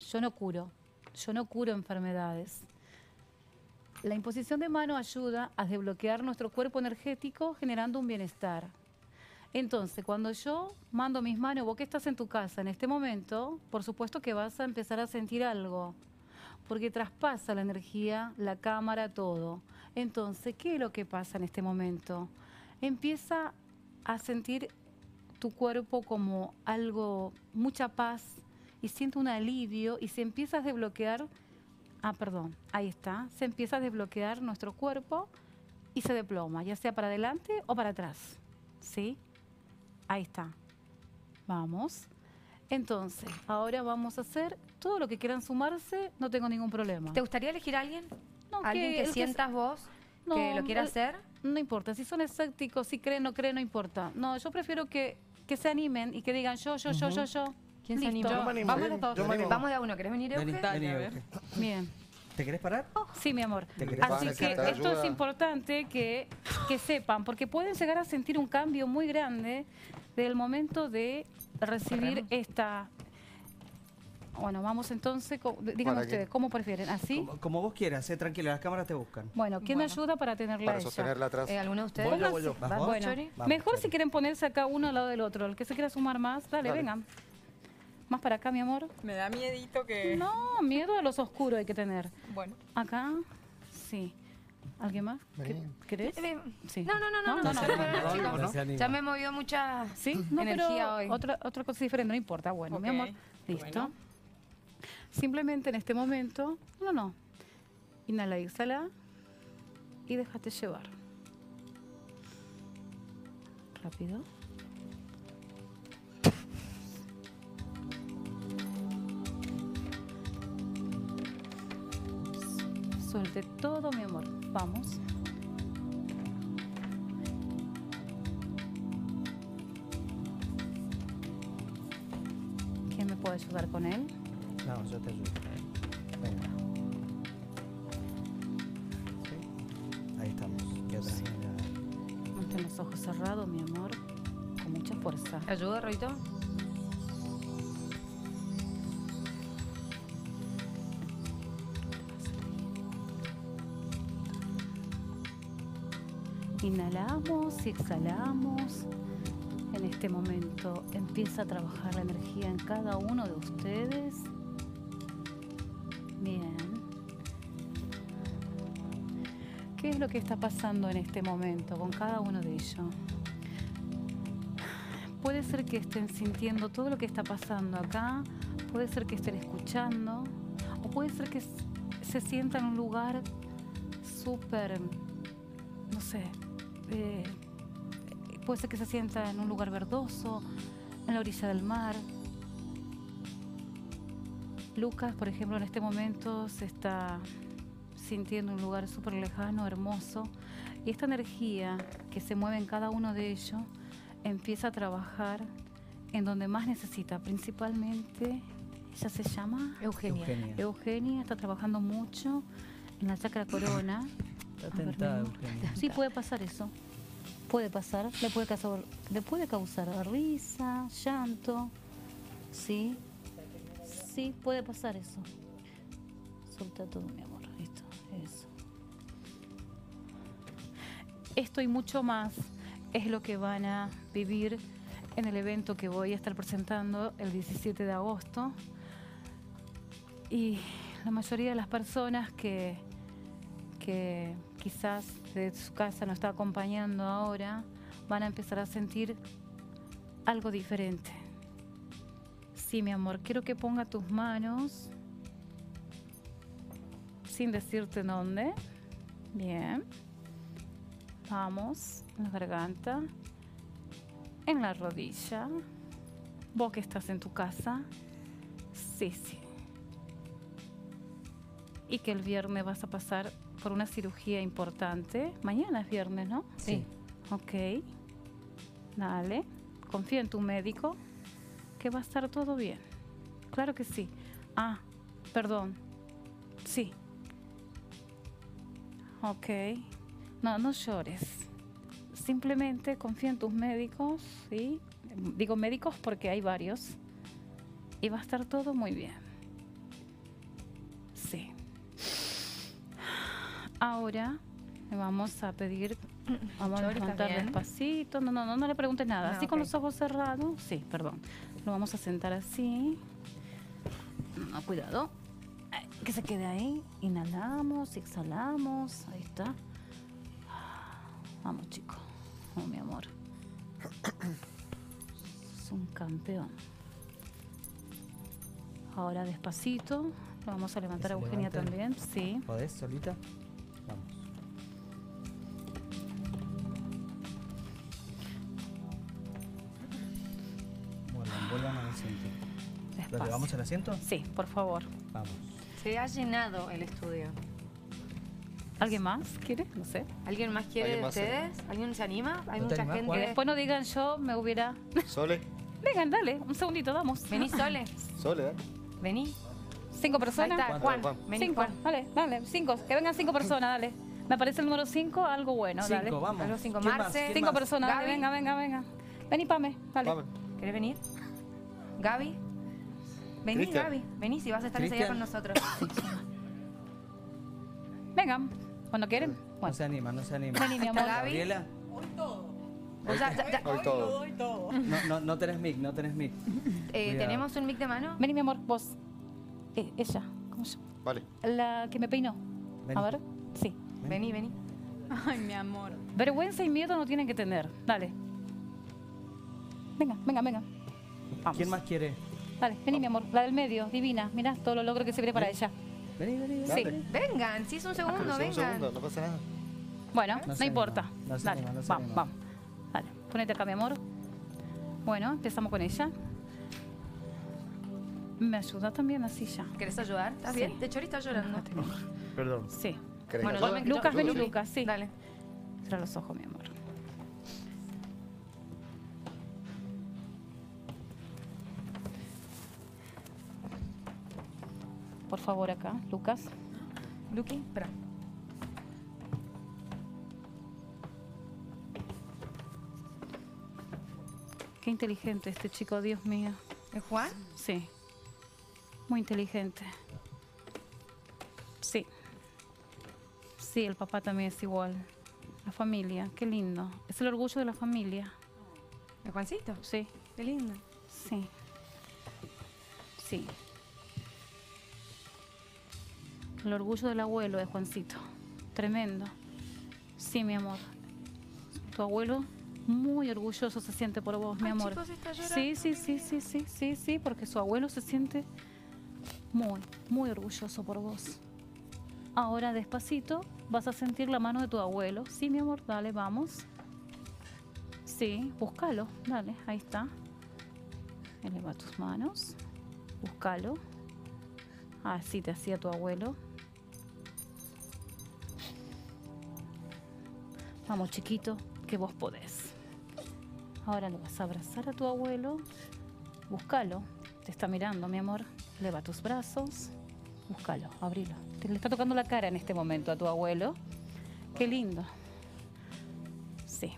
Yo no curo, yo no curo enfermedades. La imposición de mano ayuda a desbloquear nuestro cuerpo energético generando un bienestar. Entonces, cuando yo mando mis manos, vos que estás en tu casa en este momento, por supuesto que vas a empezar a sentir algo, porque traspasa la energía, la cámara, todo. Entonces, ¿qué es lo que pasa en este momento? Empieza a sentir tu cuerpo como algo, mucha paz, y siente un alivio y se empieza a desbloquear, ah, perdón, ahí está, se empieza a desbloquear nuestro cuerpo y se desploma, ya sea para adelante o para atrás. ¿Sí? Ahí está. Vamos. Entonces, ahora vamos a hacer todo lo que quieran sumarse, no tengo ningún problema. ¿Te gustaría elegir a alguien? No, ¿Alguien que, el sientas vos que lo quiera hacer? No importa, si son escépticos, si creen, no creen, no importa. No, yo prefiero que, que se animen y que digan yo, yo, yo, yo, yo. ¿Quién se anima? Yo me animo. Vamos los dos. Yo me animo. Vamos de a uno. ¿Querés venir, Euge? a ver. Bien. ¿Te querés parar? Sí, mi amor. ¿Te querés Así parar? que esto es importante que, que sepan, porque pueden llegar a sentir un cambio muy grande del momento de recibir esta... Bueno, vamos entonces, díganme ustedes, ¿cómo prefieren? ¿Así? Como, como vos quieras, eh, tranquilo, las cámaras te buscan. Bueno, ¿quién me ayuda para tenerla Para a ella? sostenerla atrás. Eh, ¿Alguno de ustedes? Voy yo, voy yo. ¿Vas ¿Vas vos? Bueno? Vamos, mejor Chori. si quieren ponerse acá uno al lado del otro. El que se quiera sumar más, dale, Dale. vengan. Más para acá, mi amor. Me da miedito que... No, miedo a los oscuros hay que tener. Bueno. Acá, sí. ¿Alguien más? ¿Qué- Vení. ¿Querés? Eh, Sí. No, no, no, no, no, No, no, no, no, no, no, no, chicos. no se anima. Ya me movió mucha Sí, no, energía pero hoy. Otra, otra cosa diferente, no importa. Bueno, mi amor, listo. bueno. Simplemente en este momento, no, no. Inhala y exhala y déjate llevar. Rápido. Suelte todo, mi amor. Vamos. ¿Quién me puede ayudar con él? No, yo te ayudo. Venga. Sí. Ahí estamos. Otra Sí. Mantén los ojos cerrados, mi amor, con mucha fuerza. ¿Te ayudo, Roito? Inhalamos y exhalamos. En este momento empieza a trabajar la energía en cada uno de ustedes. Bien. ¿Qué es lo que está pasando en este momento con cada uno de ellos? Puede ser que estén sintiendo todo lo que está pasando acá, puede ser que estén escuchando, o puede ser que se sientan en un lugar súper, no sé, eh, puede ser que se sienta en un lugar verdoso, en la orilla del mar. Lucas, por ejemplo, en este momento se está sintiendo un lugar súper lejano, hermoso, y esta energía que se mueve en cada uno de ellos empieza a trabajar en donde más necesita, principalmente, ella se llama Eugenia. Eugenia. Eugenia, está trabajando mucho en la chacra corona. Está tentada. Eugenia. Sí, puede pasar eso. Puede pasar, le puede causar, le puede causar risa, llanto. Sí. Sí, puede pasar eso. Solta todo, mi amor. Listo, eso. Esto y mucho más es lo que van a vivir en el evento que voy a estar presentando el 17 de agosto. Y la mayoría de las personas que, que quizás de su casa nos está acompañando ahora van a empezar a sentir algo diferente. Sí, mi amor, quiero que ponga tus manos sin decirte dónde. Bien. Vamos, en la garganta, en la rodilla. Vos que estás en tu casa. Sí, sí. Y que el viernes vas a pasar por una cirugía importante. Mañana es viernes, ¿no? Sí. Ok. Dale. Confía en tu médico que va a estar todo bien. Claro que sí. Ah, perdón. Sí. Ok. No, no llores. Simplemente confía en tus médicos, ¿sí? Digo médicos porque hay varios. Y va a estar todo muy bien. Ahora le vamos a pedir, vamos a Chori, ¿estás levantar despacito. No, no, no, no le preguntes nada. Ah, así con los ojos cerrados. Sí, perdón. Lo vamos a sentar así. No, cuidado. Ay, Que se quede ahí. Inhalamos, exhalamos. Ahí está. Vamos, chico. Oh, mi amor. Es un campeón. Ahora despacito. Lo vamos a levantar a Eugenia también. Sí. ¿Podés solita? Vuelvan, vuelvan al asiento. ¿Los Despacio. llevamos al asiento? Sí, por favor. Vamos. Se ha llenado el estudio. ¿Alguien más quiere? No sé. ¿Alguien más quiere ¿Alguien de más, eh? ustedes? ¿Alguien se anima? Hay ¿No mucha gente. Que después no digan yo me hubiera. Sole, Vengan, dale, un segundito, vamos. Vení, Sole. Sole, ¿eh? Vení. Cinco Ahí personas. está, Juan. Juan. Vení, cinco, Juan. dale, dale, cinco. Que vengan cinco personas, dale. Me aparece el número cinco, algo bueno, dale. Cinco, vamos. Algo cinco. Marce. ¿Quién Cinco más? personas, dale, venga, venga, venga. Vení, Pame, dale. Vamos. ¿Querés venir? Gaby. Vení, Cristian. Gaby. Vení si vas a estar ese día con nosotros. Vengan, cuando quieren. No Bueno, se anima, no se anima. vení, mi amor. Gaby. Gabriela, ya- ya- Hoy todo. no, no, no tenés mic, no tenés mic. eh. ¿Tenemos un mic de mano? Vení, mi amor, vos. Eh, ella, ¿cómo se llama? Vale. La que me peinó. Vení. A ver, sí. Vení, vení. Ay, mi amor. Vergüenza y miedo no tienen que tener. Dale. Venga, venga, venga. Vamos. ¿Quién más quiere? Dale, vení, mi amor. La del medio, divina. Mirá todo lo logro que se viene para ella. Vení, vení, vení. Sí. Dale. Vengan, si es un segundo, Pero si un vengan. segundo, no pasa nada. Bueno, No importa. no Dale, no se vamos, anima. vamos. Dale, ponete acá, mi amor. Bueno, empezamos con ella. ¿Me ayuda también la silla? ¿Querés ayudar? ¿Estás Sí. bien? De Chori está llorando. Perdón. Sí. ¿Querés Bueno, Lucas, vení, Lucas, sí. Dale. Cierra los ojos, mi amor. Por favor, acá, Lucas. Luqui, espera. Qué inteligente este chico, Dios mío. ¿Es Juan? Sí. Muy inteligente. Sí. Sí, el papá también es igual. La familia, qué lindo. Es el orgullo de la familia. ¿Es Juancito? Sí, Qué lindo. sí. Sí. El orgullo del abuelo de Juancito. Tremendo. Sí, mi amor. Tu abuelo muy orgulloso se siente por vos, mi amor. chicos, está llorando. Sí, sí, sí, sí, sí, sí, sí, porque su abuelo se siente muy, muy orgulloso por vos. Ahora despacito vas a sentir la mano de tu abuelo. Sí, mi amor, dale, vamos. Sí, búscalo, dale, ahí está. Eleva tus manos, búscalo. Así te hacía tu abuelo. Vamos, chiquito, que vos podés. Ahora lo vas a abrazar a tu abuelo. Búscalo. Te está mirando, mi amor. Leva tus brazos. Búscalo, abrilo. Te le está tocando la cara en este momento a tu abuelo. Qué lindo. Sí.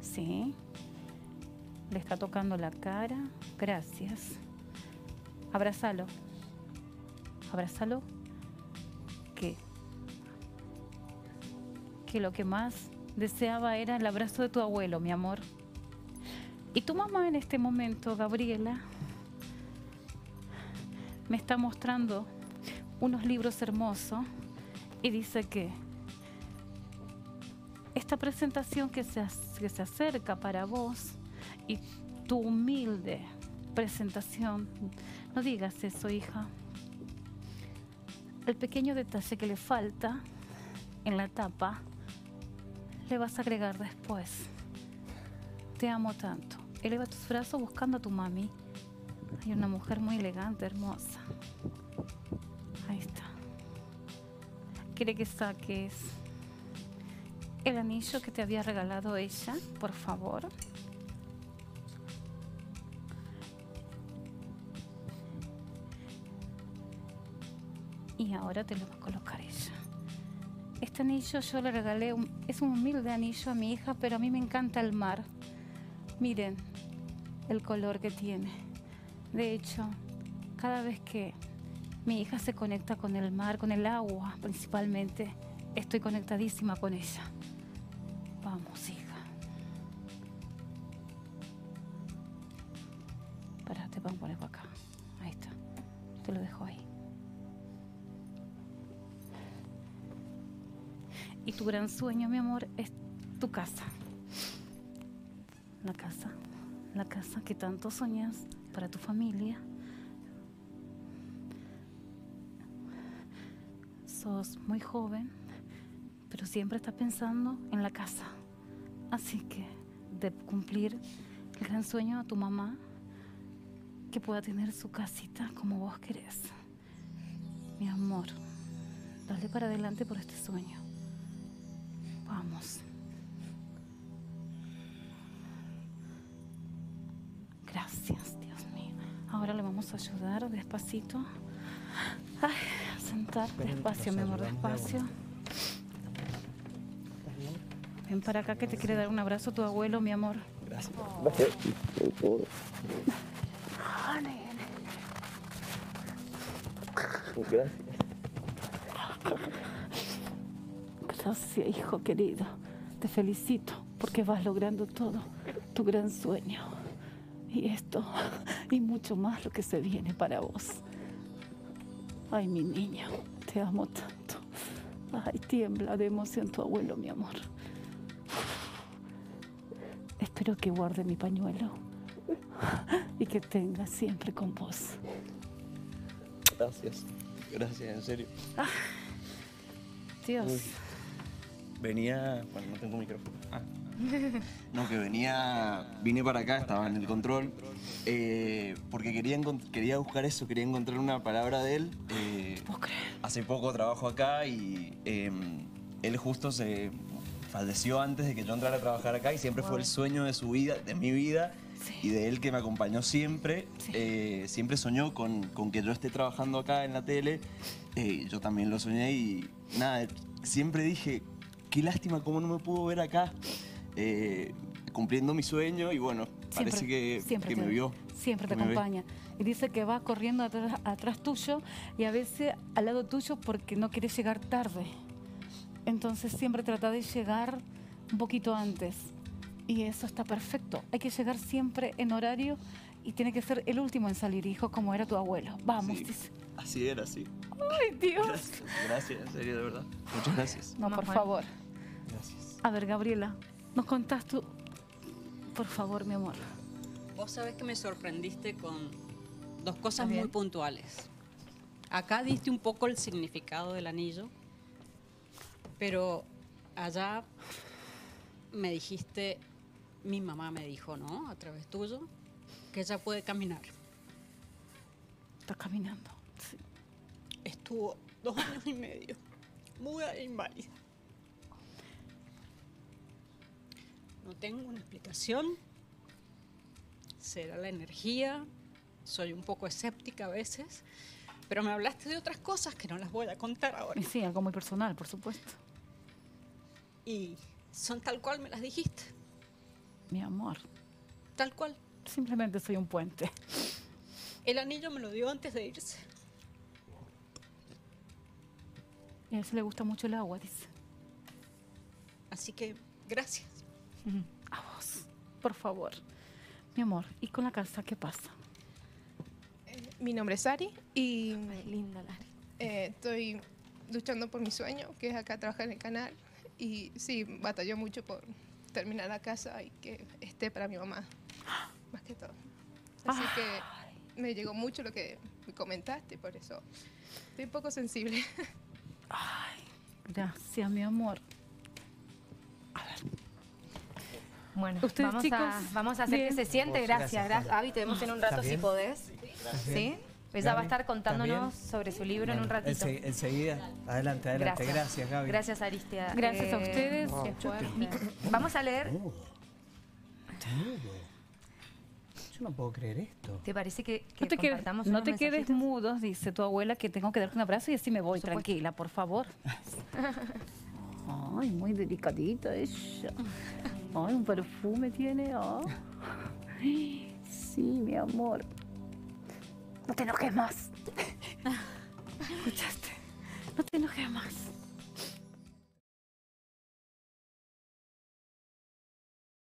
Sí. Le está tocando la cara. Gracias. Abrázalo. Abrázalo. Que lo que más deseaba era el abrazo de tu abuelo, mi amor. Y tu mamá en este momento, Gabriela, me está mostrando unos libros hermosos y dice que esta presentación que se, que se acerca para vos y tu humilde presentación, no digas eso, hija. El pequeño detalle que le falta en la tapa le vas a agregar después. Te amo tanto. Eleva tus brazos buscando a tu mami. Hay una mujer muy elegante, hermosa. Ahí está. Quiere que saques el anillo que te había regalado ella, por favor. Y ahora te lo va a colocar ella. Este anillo yo le regalé, un- es un humilde anillo a mi hija, pero a mí me encanta el mar. Miren el color que tiene. De hecho, cada vez que mi hija se conecta con el mar, con el agua principalmente, estoy conectadísima con ella. Vamos, hija. Gran sueño, mi amor, es tu casa. La casa. La casa que tanto soñas para tu familia. Sos muy joven, pero siempre estás pensando en la casa. Así que de cumplir el gran sueño a tu mamá, que pueda tener su casita como vos querés. Mi amor, dale para adelante por este sueño. Gracias, Dios mío. Ahora le vamos a ayudar despacito. Ay, a sentar despacio, mi amor, despacio. Ven para acá que te quiere dar un abrazo tu abuelo, mi amor. Gracias. Nene. Gracias, hijo querido. Te felicito porque vas logrando todo tu gran sueño. Y esto y mucho más lo que se viene para vos. Ay, mi niño, te amo tanto. Ay, tiembla de emoción tu abuelo, mi amor. Espero que guarde mi pañuelo y que tenga siempre con vos. Gracias. Gracias, en serio. Dios. Uy. Venía. Bueno, no tengo micrófono. Ah. No, que venía. Vine para acá, estaba en el control. eh, porque quería, quería buscar eso, quería encontrar una palabra de él. eh, hace poco trabajo acá y eh, él justo se falleció antes de que yo entrara a trabajar acá y siempre fue el sueño de su vida, de mi vida Sí. y de él que me acompañó siempre. Sí. Eh, siempre soñó con, con que yo esté trabajando acá en la tele. Eh, yo también lo soñé y nada, siempre dije, qué lástima cómo no me pudo ver acá. eh, cumpliendo mi sueño y bueno, parece que, siempre que te me vio. Siempre te acompaña. Y dice que va corriendo atrás, atrás tuyo y a veces al lado tuyo porque no quiere llegar tarde. Entonces siempre trata de llegar un poquito antes. Y eso está perfecto. Hay que llegar siempre en horario y tiene que ser el último en salir, hijo, como era tu abuelo. Vamos, Sí, dice. Así era, sí. Ay, Dios. Gracias, gracias, en serio, de verdad. Muchas gracias. No, por favor. Gracias. A ver, Gabriela, ¿nos contás tú? Por favor, mi amor. Vos sabés que me sorprendiste con dos cosas muy puntuales. Acá diste un poco el significado del anillo, pero allá me dijiste, mi mamá me dijo, ¿no? A través tuyo, que ella puede caminar. Está caminando. Estuvo dos años y medio, muda e inválida. No tengo una explicación. Será la energía. Soy un poco escéptica a veces. Pero me hablaste de otras cosas que no las voy a contar ahora. Sí, algo muy personal, por supuesto. Y son tal cual me las dijiste. Mi amor. Tal cual. Simplemente soy un puente. El anillo me lo dio antes de irse. Y a ese le gusta mucho el agua, dice. Así que gracias. A vos, por favor. Mi amor, ¿y con la casa qué pasa? Mi nombre es Ari y linda, Lari. eh, estoy luchando por mi sueño, que es acá trabajar en el canal. Y sí, batalló mucho por terminar la casa y que esté para mi mamá, más que todo. Así que me llegó mucho lo que me comentaste, por eso estoy un poco sensible. Gracias, mi amor. Bueno, Ustedes, vamos, chicos, a, vamos a hacer bien. que se siente. Gracias, gracias, gracias. Gaby. Avi, te vemos en un rato ¿Estás si podés. ¿Sí? Ella va a estar contándonos sobre su libro en un ratito. ense- enseguida. Adelante, adelante. Gracias, Gaby. Gracias, Aristia. Gracias a Eh, ustedes. Vamos a leer. Diego. Yo no puedo creer esto. ¿Te parece que, que No te, quedes, no unos te quedes mudos, dice tu abuela, que tengo que darte un abrazo y así me voy. Por. Tranquila, por favor. Ay, muy delicadita ella. Ay, un perfume tiene. Sí, mi amor. No te enojes más. ¿Escuchaste? No te enojes más.